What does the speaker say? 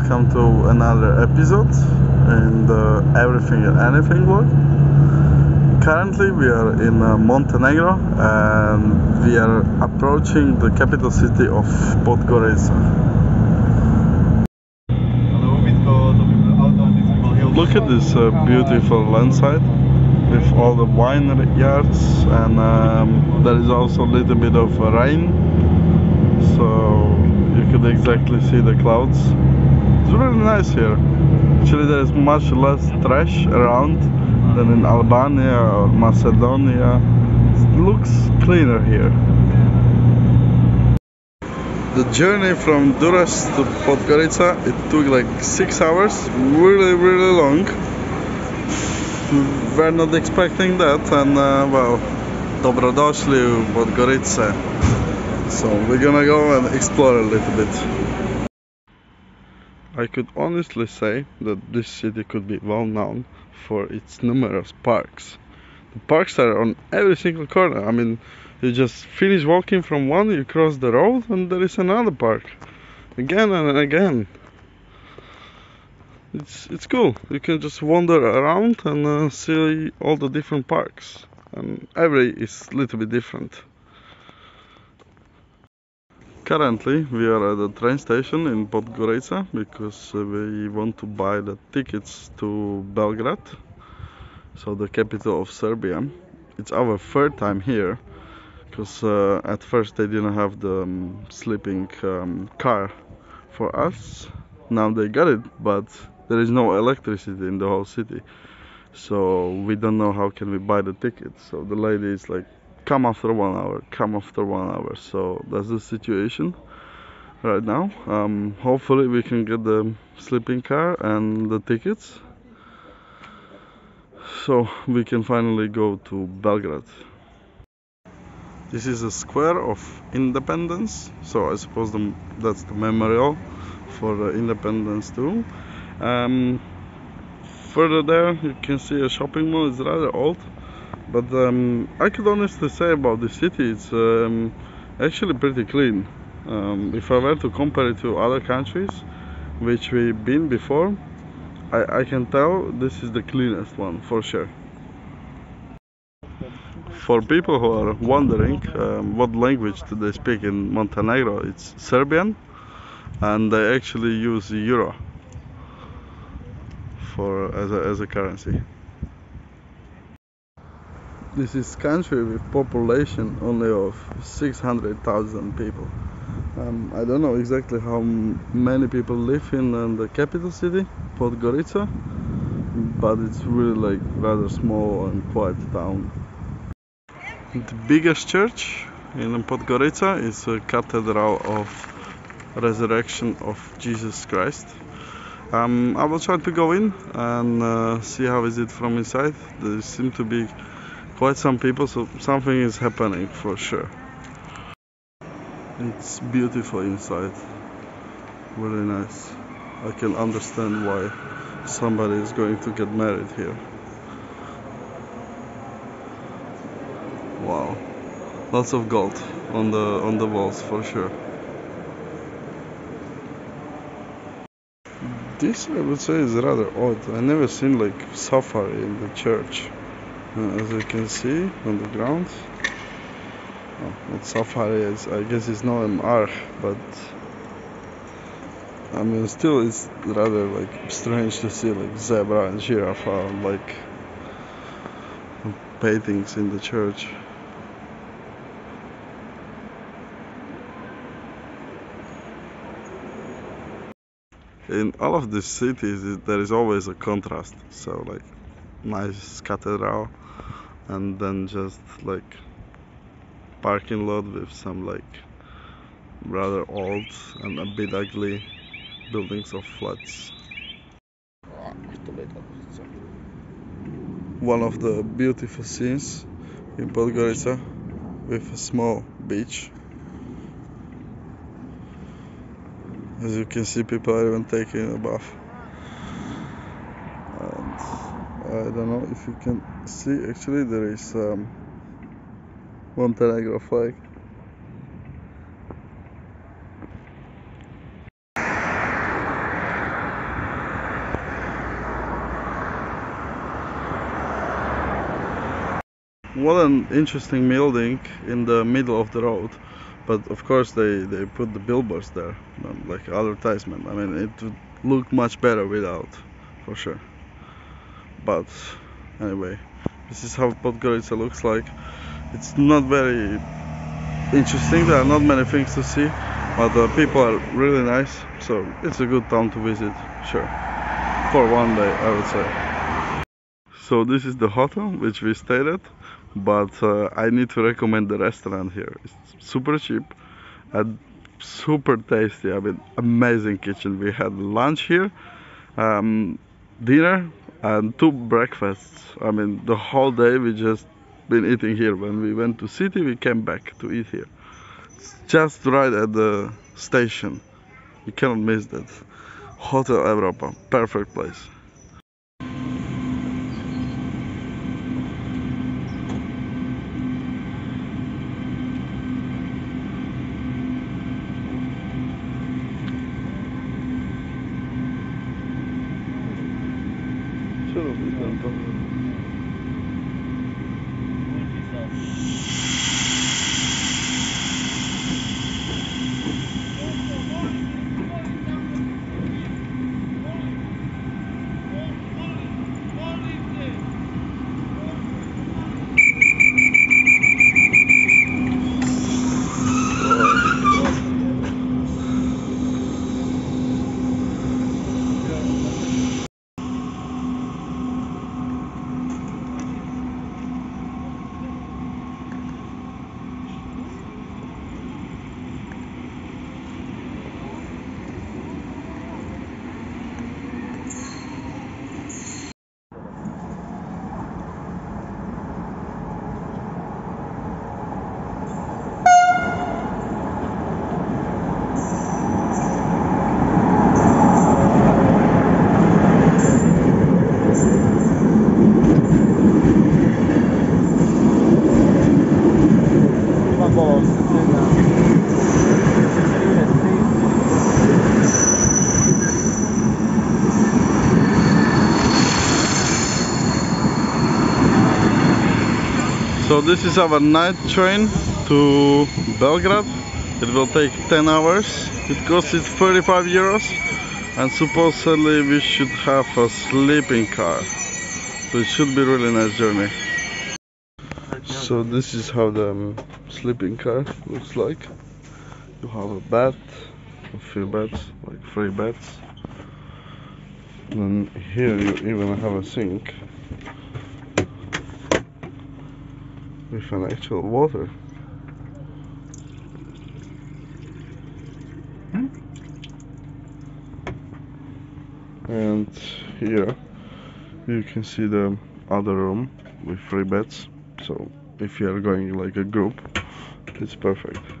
welcome to another episode in the Everything and Anything vlog. Currently, we are in uh, Montenegro and we are approaching the capital city of Podgorica. Look at this uh, beautiful landscape with all the vineyards, and um, there is also a little bit of rain, so you could exactly see the clouds. It's really nice here. Actually, there is much less trash around than in Albania or Macedonia. It looks cleaner here. The journey from Durrës to Podgorica it took like six hours, really really long. We're not expecting that, and uh, well, dobrodošli u Podgorice. So we're gonna go and explore a little bit. I could honestly say that this city could be well known for its numerous parks. The parks are on every single corner. I mean, you just finish walking from one, you cross the road, and there is another park. Again and again. It's it's cool. You can just wander around and uh, see all the different parks, and every is a little bit different. Currently, we are at the train station in Podgorica because we want to buy the tickets to Belgrade, so the capital of Serbia. It's our third time here because uh, at first they didn't have the um, sleeping um, car for us. Now they got it, but there is no electricity in the whole city, so we don't know how can we buy the tickets. So the lady is like, come after one hour come after one hour. So that's the situation right now. Um, hopefully we can get the sleeping car and the tickets. So we can finally go to Belgrade. This is a square of independence. So I suppose the, that's the memorial for the independence too. Um, further there you can see a shopping mall. It's rather old but um, I could honestly say about the city it's um, actually pretty clean. Um, if I were to compare it to other countries which we've been before I, I can tell this is the cleanest one for sure. For people who are wondering um, what language do they speak in Montenegro it's Serbian and they actually use the euro for as a, as a currency this is country with population only of 600,000 people. Um, I don't know exactly how many people live in uh, the capital city, Podgorica, but it's really like rather small and quiet town. The biggest church in Podgorica is a Cathedral of Resurrection of Jesus Christ. Um, I will try to go in and uh, see how is it from inside. There seem to be quite some people so something is happening for sure. It's beautiful inside. Really nice. I can understand why somebody is going to get married here. Wow. Lots of gold on the on the walls for sure. This I would say is rather odd. I never seen like safari in the church uh, as you can see on the ground. Oh, not safari is I guess it's not an arch but I mean still it's rather like strange to see like zebra and giraffe like paintings in the church. In all of these cities there is always a contrast so like nice cathedral and then just like parking lot with some like rather old and a bit ugly buildings of flats. One of the beautiful scenes in Podgorica with a small beach. As you can see people are even taking a bath I don't know if you can see actually there is um, one telegraph flag what an interesting building in the middle of the road but of course they they put the billboards there um, like advertisement. I mean it would look much better without for sure. But anyway, this is how Podgorica looks like. It's not very interesting. There are not many things to see, but uh, people are really nice. So it's a good town to visit, sure. For one day, I would say. So this is the hotel which we stayed at, but uh, I need to recommend the restaurant here. It's super cheap and super tasty. I mean, amazing kitchen. We had lunch here, um, dinner, and two breakfasts. I mean, the whole day we just been eating here. When we went to city, we came back to eat here. It's just right at the station. You cannot miss that. Hotel Europa, perfect place. todo, por tanto. So this is our night train to Belgrade. It will take 10 hours. It costs it 35 euros and supposedly we should have a sleeping car. So it should be really nice journey. So this is how the um, sleeping car looks like. You have a bed, a few beds, like three beds. And here you even have a sink with an actual water. And here you can see the other room with three beds. So if you are going like a group, it's perfect.